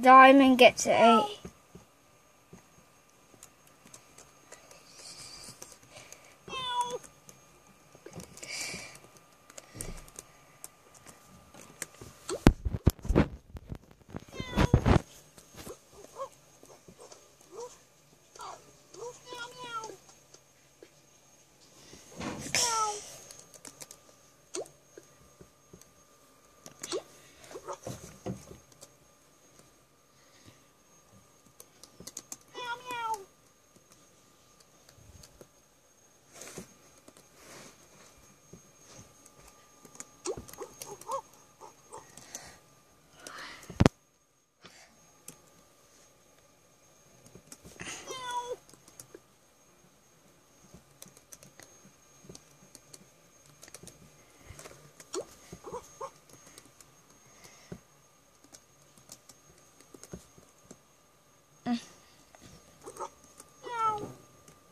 Diamond gets eight.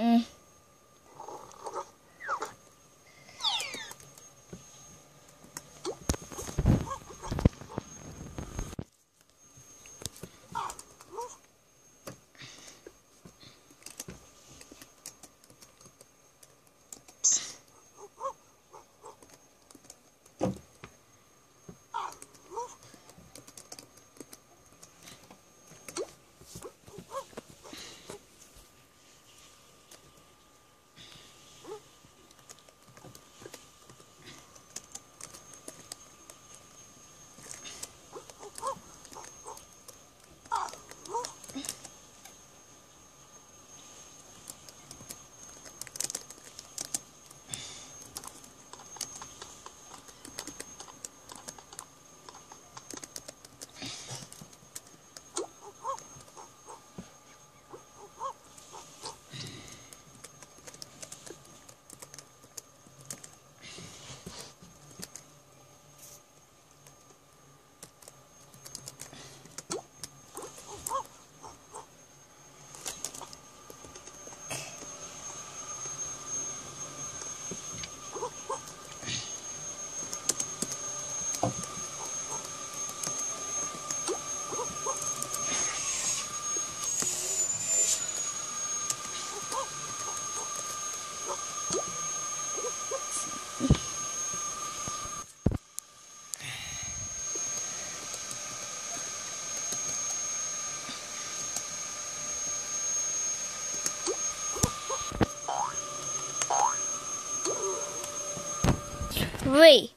Mm. Three